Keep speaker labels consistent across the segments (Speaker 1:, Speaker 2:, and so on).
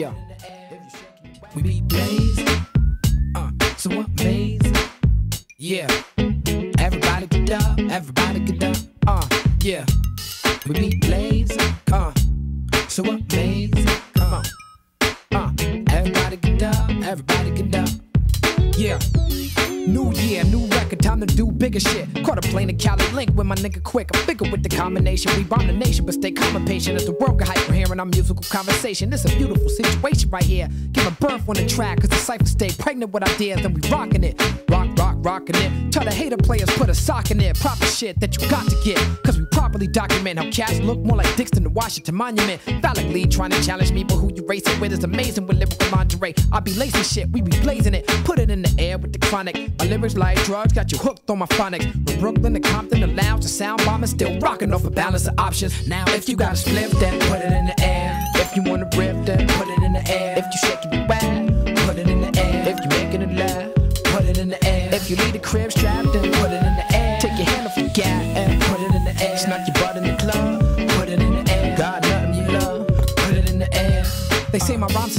Speaker 1: Yeah. We be blazed. Uh, so amazing. Yeah. Everybody get up. Everybody get up. Uh, yeah. We be blazed. Uh, so amazing. Come on. Uh, everybody get up. Everybody get up. Yeah. New year, new record, time to do bigger shit. Caught a plane to Cali Link with my nigga quick. I'm bigger with the combination. We bomb the nation, but stay calm and patient as the world get hype from hearing our musical conversation. It's a beautiful situation right here. Give a birth on the track, cause the cipher stay pregnant with ideas, and we rocking it. Rock, rock, rocking it. Tell the hater players put a sock in it. Proper shit that you got to get. Cause we properly document how cats look more like dicks than the Washington Monument. Phallically trying to challenge me, but who you racing with is amazing with lyrical lingerie. I be lacing shit, we be blazing it. Put it in the chronic. My lyrics like drugs, got you hooked on my phonics. From Brooklyn to Compton, the lounge, the sound bomb is still rocking off a balance of options. Now, if you got a split, then put it in the air. If you wanna rip, then put it in the air. If you shaking your wet, put it in the air. If you making it laugh, put it in the air. If you leave the crib strapped, then put it in the air. Take your hand off your gas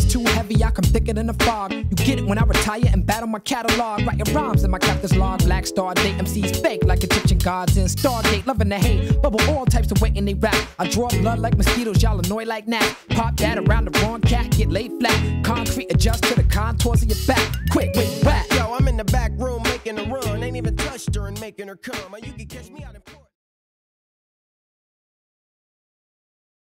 Speaker 1: is too heavy, I come thicker than a fog. You get it when I retire and battle my catalog. Writing rhymes in my captain's log. Black Star date MCs fake like Egyptian gods in Stargate. Loving the hate, bubble all types of weight in they rap. I draw blood like mosquitoes, y'all annoy like gnats. Pop that around the wrong cat, get laid flat. Concrete adjust to the contours of your back. Quick, wait, whack.
Speaker 2: Yo, I'm in the back room making a run. Ain't even touched her and making her come. You can